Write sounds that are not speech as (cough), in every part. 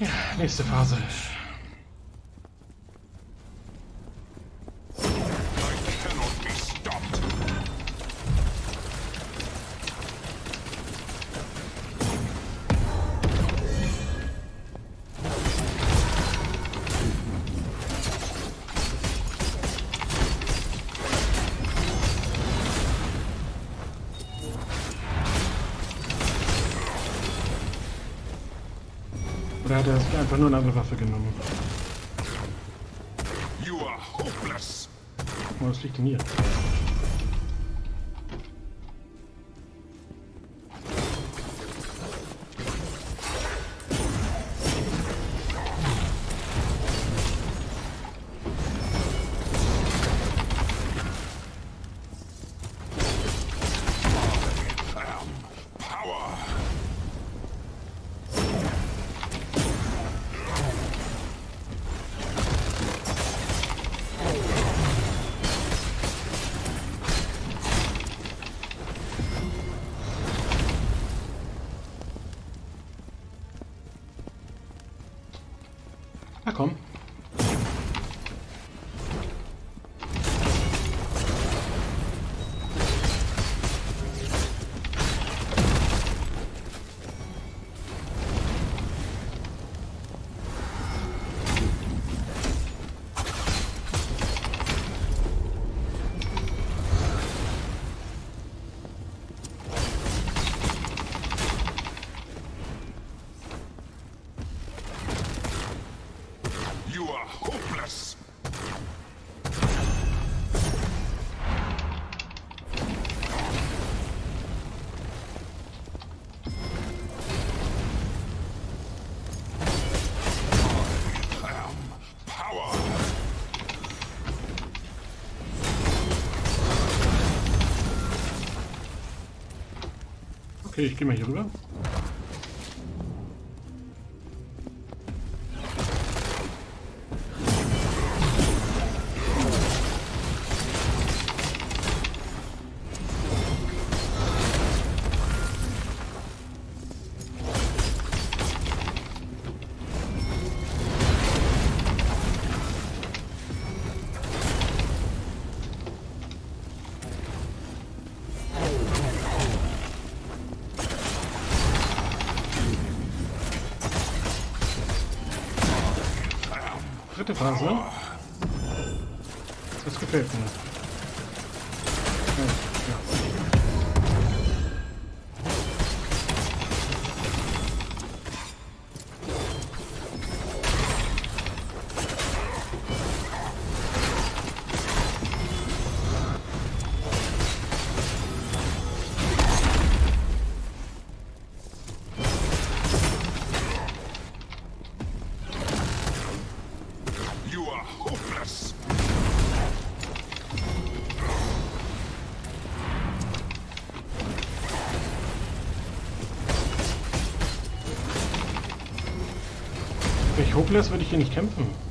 Ja, nächste Phase. Einfach nur eine andere Waffe genommen? You are hopeless. Oh, was liegt denn hier? Na komm. Okay, ich gehe mal hier rüber. Dritte Phase. Das gefällt mir. Hopeless würde ich hier nicht kämpfen.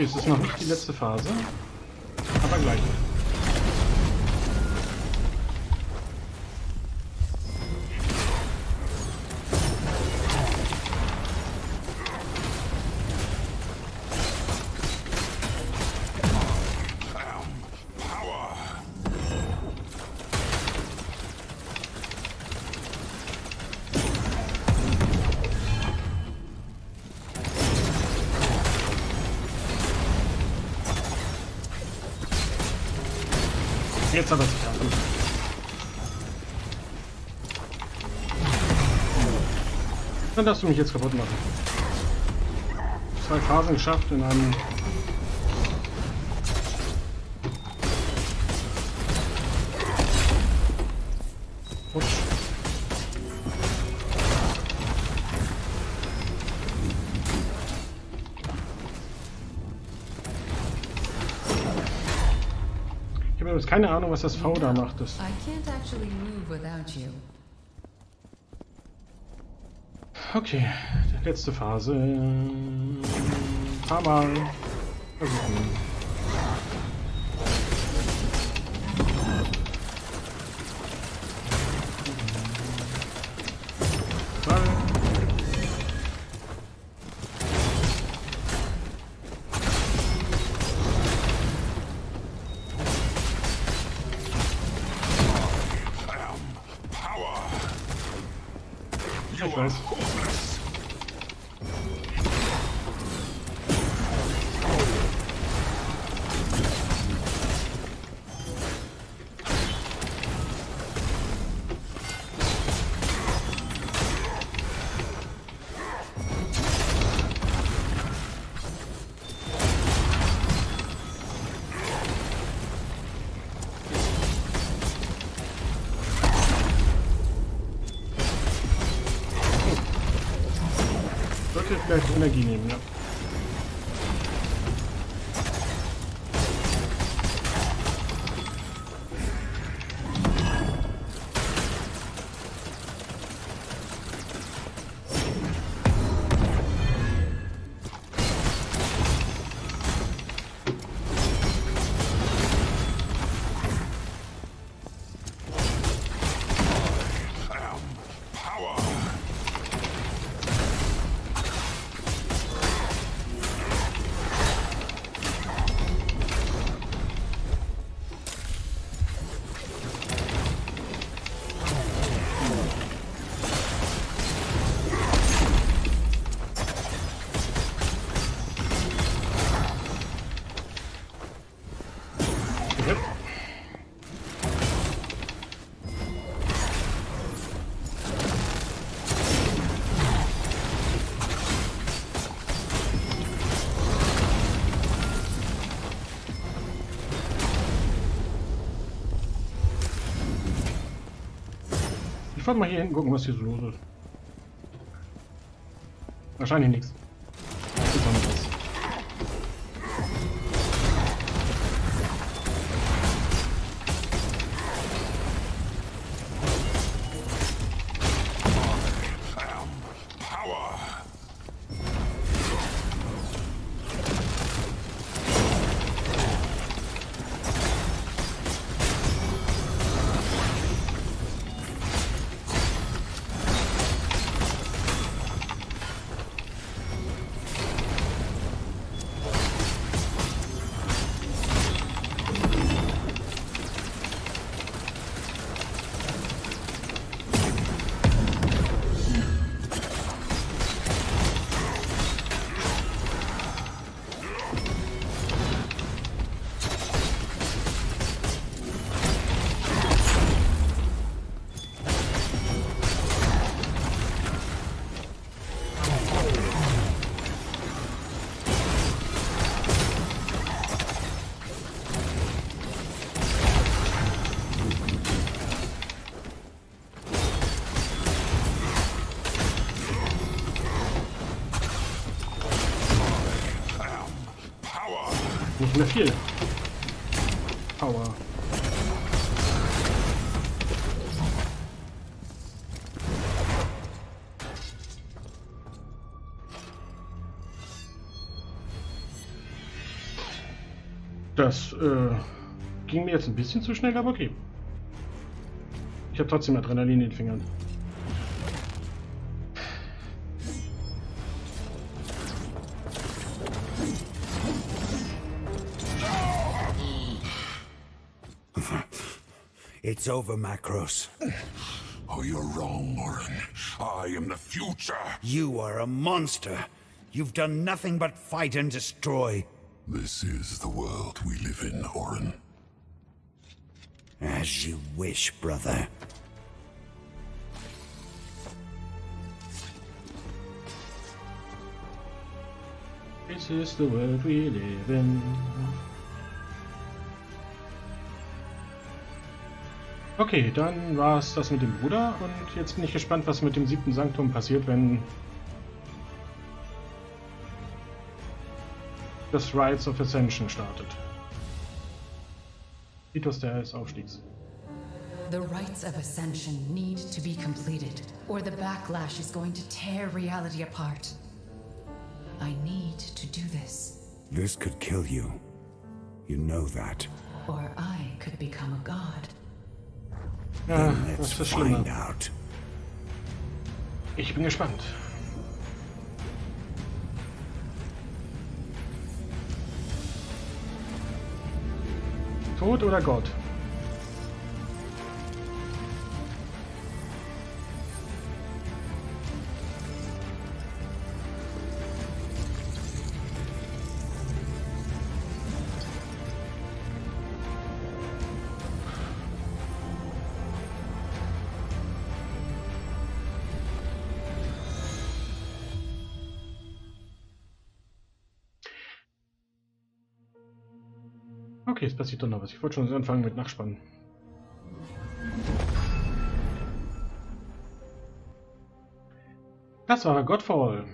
Okay, es ist noch nicht die letzte Phase. Aber gleich. Jetzt hat er sich an. Dann darfst du mich jetzt kaputt machen. Zwei Phasen geschafft in einem keine Ahnung, was das V da macht. Das. Okay, letzte Phase. Ein paar Mal versuchen. Energie nehmen, wollte mal hier hinten gucken, was hier so los ist. Wahrscheinlich nichts. Mehr viel. Power. Das äh, ging mir jetzt ein bisschen zu schnell, aber okay. Ich habe trotzdem Adrenalin in den Fingern. It's over, Macros. (sighs) Oh, you're wrong, Orin. I am the future. You are a monster. You've done nothing but fight and destroy. This is the world we live in, Orin. As you wish, brother. This is the world we live in. Okay, dann war es das mit dem Bruder und jetzt bin ich gespannt, was mit dem siebten Sanktum passiert, wenn das Rites of Ascension startet. Ritus des Aufstiegs. The rites of ascension need to be completed, or the backlash is going to tear reality apart. I need to do this, This could kill you. You know that. or I could become a god. Ja, was ist out. Ich bin gespannt. Tod oder Gott? Okay, es passiert doch noch was. Ich wollte schon anfangen mit Nachspannen. Das war Godfall.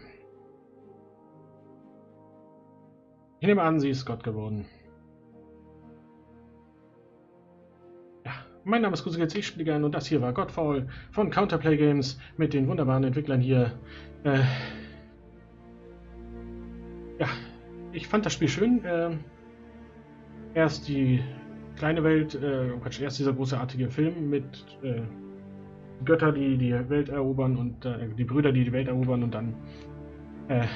Ich nehme an, sie ist Gott geworden. Ja, mein Name ist Kusigels, ich spiele gern und das hier war Godfall von Counterplay Games mit den wunderbaren Entwicklern hier. Äh, ja, ich fand das Spiel schön. Äh, erst die kleine Welt, äh, oh Quatsch, erst dieser großartige Film mit äh, Götter, die die Welt erobern und äh, die Brüder, die die Welt erobern und dann äh,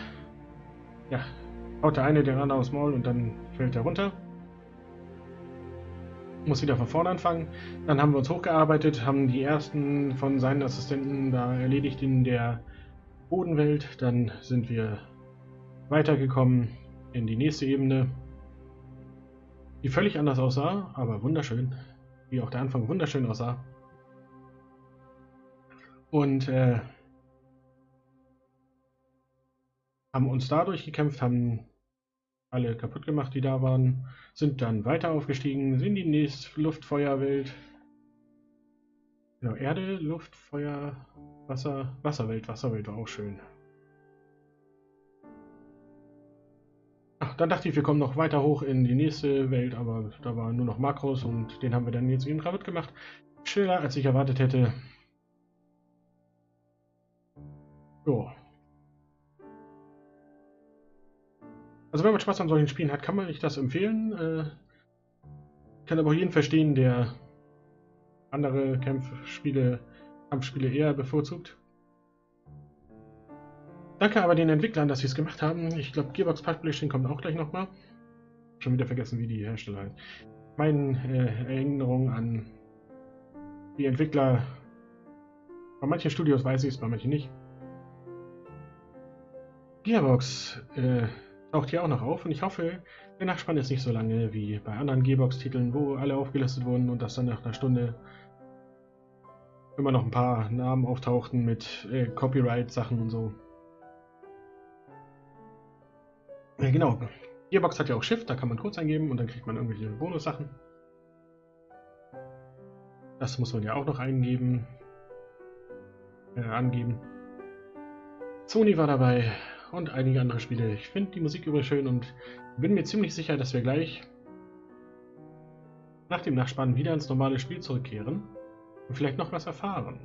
ja, haut der eine den anderen aufs Maul und dann fällt er runter. Muss wieder von vorne anfangen. Dann haben wir uns hochgearbeitet, haben die ersten von seinen Assistenten da erledigt in der Bodenwelt. Dann sind wir weitergekommen in die nächste Ebene die völlig anders aussah, aber wunderschön. Wie auch der Anfang wunderschön aussah. Und äh, haben uns dadurch gekämpft, haben alle kaputt gemacht, die da waren, sind dann weiter aufgestiegen, sind in die nächste Luftfeuerwelt. Genau, Erde, Luft, Feuer, Wasser, Wasserwelt, Wasserwelt war auch schön. Dann dachte ich, wir kommen noch weiter hoch in die nächste Welt, aber da waren nur noch Makros und den haben wir dann jetzt eben kaputt gemacht. Schneller, als ich erwartet hätte. So. Also wenn man Spaß an solchen Spielen hat, kann man euch das empfehlen. Äh, kann aber auch jeden verstehen, der andere Kampfspiele, Kampfspiele eher bevorzugt. Danke aber den Entwicklern, dass sie es gemacht haben. Ich glaube, Gearbox Publishing kommt auch gleich nochmal. Schon wieder vergessen, wie die Hersteller heißen. Meine äh, Erinnerung an die Entwickler. Bei manchen Studios weiß ich es, bei manchen nicht. Gearbox äh, taucht hier auch noch auf und ich hoffe, der Nachspann ist nicht so lange wie bei anderen Gearbox-Titeln, wo alle aufgelistet wurden und das dann nach einer Stunde immer noch ein paar Namen auftauchten mit äh, Copyright-Sachen und so. Ja, genau. Gearbox hat ja auch Shift, da kann man kurz eingeben und dann kriegt man irgendwelche Bonussachen. Das muss man ja auch noch eingeben. Äh, angeben. Sony war dabei und einige andere Spiele. Ich finde die Musik übrigens schön und bin mir ziemlich sicher, dass wir gleich nach dem Nachspann wieder ins normale Spiel zurückkehren und vielleicht noch was erfahren.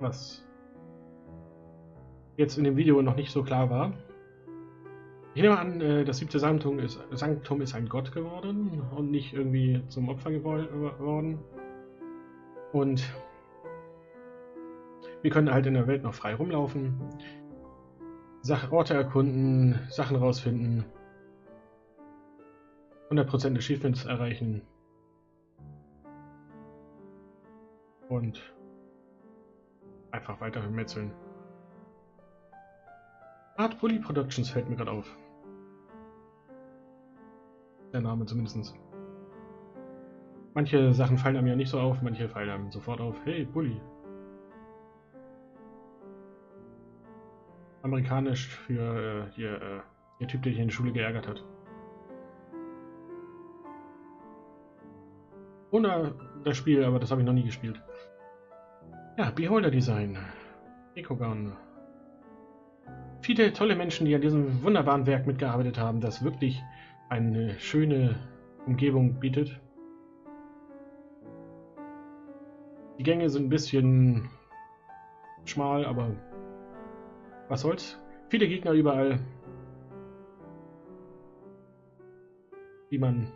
Was jetzt in dem Video noch nicht so klar war. Ich nehme an, äh, das siebte Sanktum ist, Sanktum ist ein Gott geworden und nicht irgendwie zum Opfer geworden. Und wir können halt in der Welt noch frei rumlaufen, Sach Orte erkunden, Sachen rausfinden, 100% Achievements erreichen und einfach weiter metzeln. Art Bully Productions fällt mir gerade auf. Der Name zumindest. Manche Sachen fallen einem ja nicht so auf, manche fallen einem sofort auf. Hey, Bully. Amerikanisch für äh, hier, äh, der Typ, der dich in der Schule geärgert hat. Ohne das Spiel, aber das habe ich noch nie gespielt. Ja, Beholder Design. Ekogan. Viele tolle Menschen, die an diesem wunderbaren Werk mitgearbeitet haben, das wirklich eine schöne Umgebung bietet. Die Gänge sind ein bisschen schmal, aber was soll's. Viele Gegner überall, die man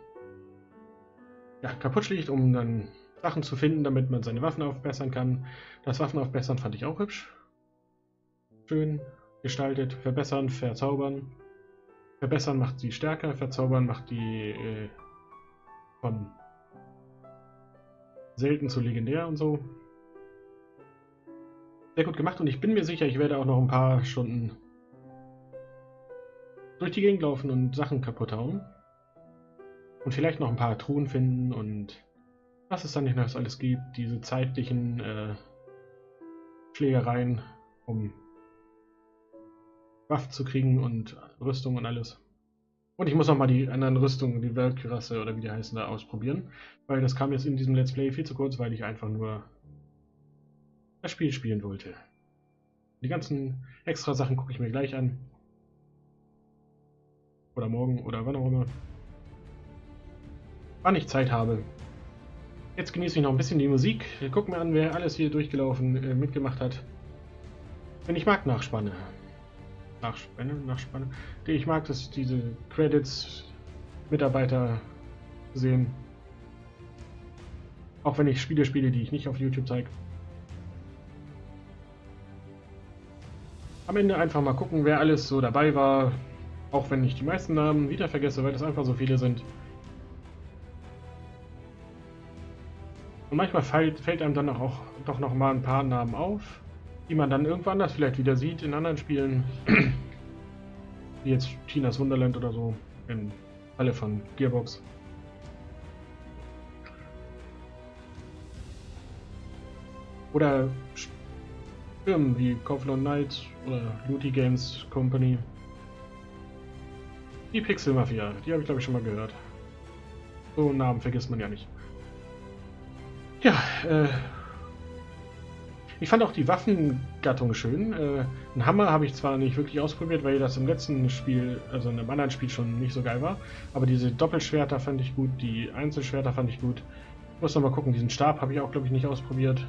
ja, kaputt schlägt, um dann Sachen zu finden, damit man seine Waffen aufbessern kann. Das Waffenaufbessern fand ich auch hübsch. Schön gestaltet. Verbessern, verzaubern. Verbessern macht sie stärker, verzaubern macht die äh, von selten zu legendär und so. Sehr gut gemacht und ich bin mir sicher, ich werde auch noch ein paar Stunden durch die Gegend laufen und Sachen kaputt hauen. Und vielleicht noch ein paar Truhen finden und was es dann nicht noch alles gibt, diese zeitlichen äh, Schlägereien, um Waffen zu kriegen und Rüstung und alles. Und ich muss noch mal die anderen Rüstungen, die Weltkürasse oder wie die heißen, da ausprobieren. Weil das kam jetzt in diesem Let's Play viel zu kurz, weil ich einfach nur das Spiel spielen wollte. Die ganzen extra Sachen gucke ich mir gleich an. Oder morgen oder wann auch immer. Wann ich Zeit habe. Jetzt genieße ich noch ein bisschen die Musik. Guck mir an, wer alles hier durchgelaufen äh, mitgemacht hat. Wenn ich mag, Nachspanne. Nachspanne, Nachspanne. Ich mag das, diese Credits, Mitarbeiter sehen. Auch wenn ich Spiele spiele, die ich nicht auf YouTube zeige. Am Ende einfach mal gucken, wer alles so dabei war. Auch wenn ich die meisten Namen wieder vergesse, weil das einfach so viele sind. Und manchmal fällt, fällt einem dann auch doch noch mal ein paar Namen auf die man dann irgendwann anders vielleicht wieder sieht in anderen Spielen. (clears throat) Wie jetzt Chinas Wunderland oder so. Im Falle von Gearbox. Oder Firmen wie Kaufland Knights oder Looty Games Company. Die Pixel Mafia, die habe ich glaube ich schon mal gehört. So Namen vergisst man ja nicht. Ja, äh, ich fand auch die Waffengattung schön. Äh, einen Hammer habe ich zwar nicht wirklich ausprobiert, weil das im letzten Spiel, also in einem anderen Spiel schon nicht so geil war. Aber diese Doppelschwerter fand ich gut, die Einzelschwerter fand ich gut. Ich muss noch mal gucken, diesen Stab habe ich auch, glaube ich, nicht ausprobiert.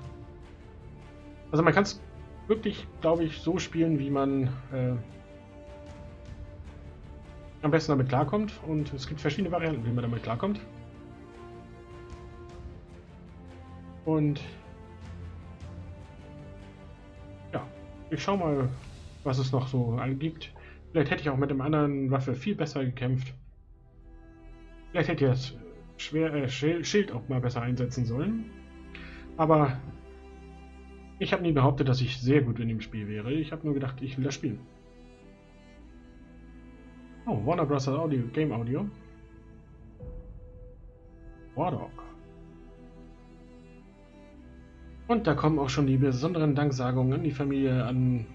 Also man kann es wirklich, glaube ich, so spielen, wie man äh, am besten damit klarkommt. Und es gibt verschiedene Varianten, wie man damit klarkommt. Und Ich schau mal, was es noch so gibt. Vielleicht hätte ich auch mit dem anderen Waffe viel besser gekämpft. Vielleicht hätte ich das Schwer, äh, Schild auch mal besser einsetzen sollen. Aber ich habe nie behauptet, dass ich sehr gut in dem Spiel wäre. Ich habe nur gedacht, ich will das spielen. Oh, Warner Bros. Audio, Game Audio. Wardog. Und da kommen auch schon die besonderen Danksagungen an die Familie, an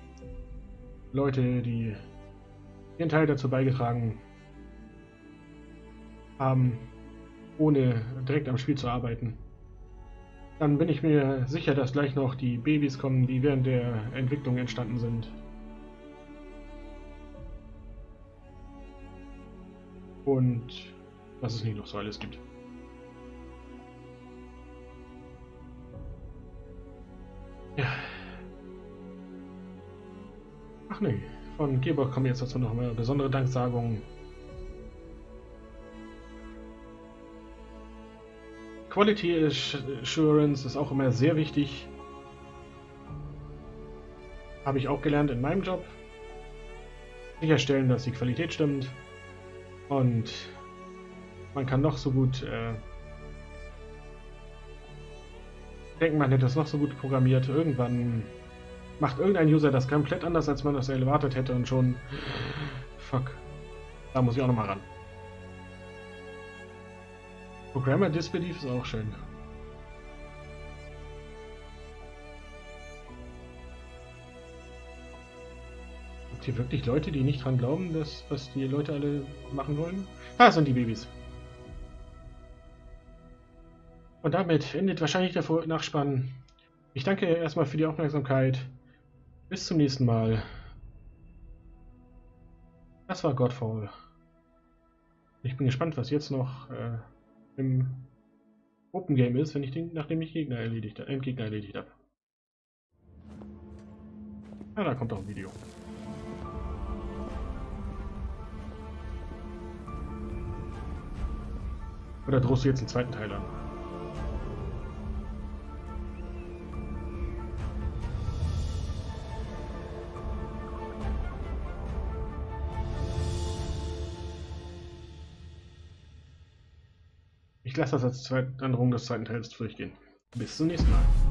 Leute, die ihren Teil dazu beigetragen haben, ohne direkt am Spiel zu arbeiten. Dann bin ich mir sicher, dass gleich noch die Babys kommen, die während der Entwicklung entstanden sind. Und was es nicht noch so alles gibt. Ach nee, von Gearbox kommen jetzt dazu noch eine besondere Danksagung. Quality Assurance ist auch immer sehr wichtig. Habe ich auch gelernt in meinem Job. Sicherstellen, dass die Qualität stimmt. Und man kann noch so gut äh, denken, man hätte das noch so gut programmiert. Irgendwann macht irgendein User das komplett anders, als man das erwartet hätte und schon... Fuck. Da muss ich auch nochmal ran. Programmer Disbelief ist auch schön. Gibt hier wirklich Leute, die nicht dran glauben, dass was die Leute alle machen wollen? Ah, das sind die Babys. Und damit endet wahrscheinlich der Nachspann. Ich danke erstmal für die Aufmerksamkeit. Bis zum nächsten Mal. Das war Godfall. Ich bin gespannt, was jetzt noch äh, im Open Game ist, wenn ich den, nachdem ich Gegner erledigt, äh, Endgegner erledigt habe. Ah, da kommt auch ein Video. Oder drohst du jetzt den zweiten Teil an? Ich lasse das als Zweit des zweiten Teils durchgehen. Bis zum nächsten Mal.